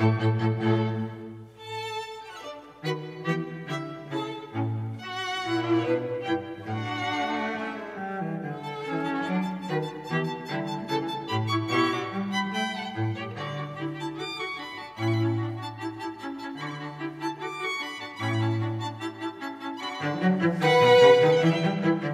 Música Música